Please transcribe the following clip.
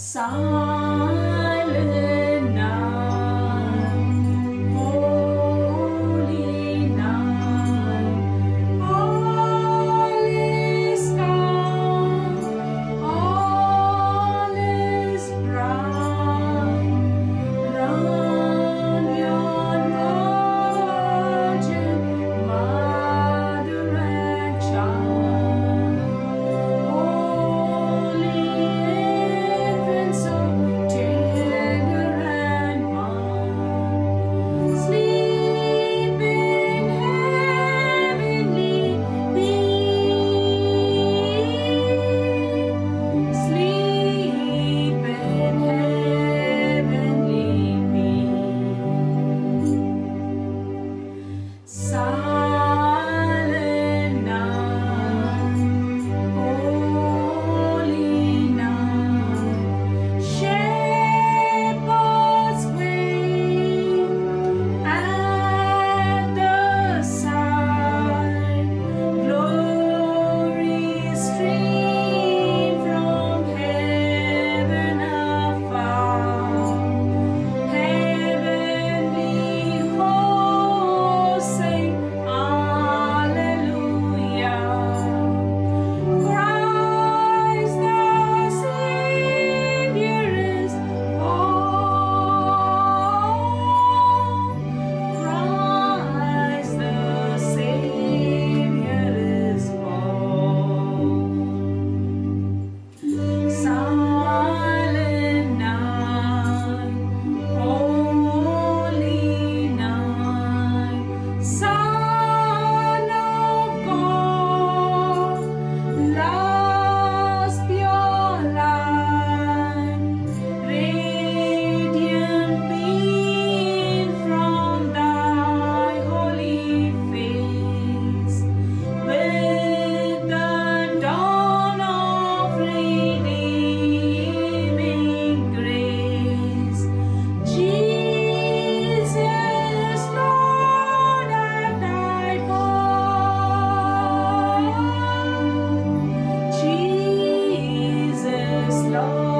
Song. So Lord.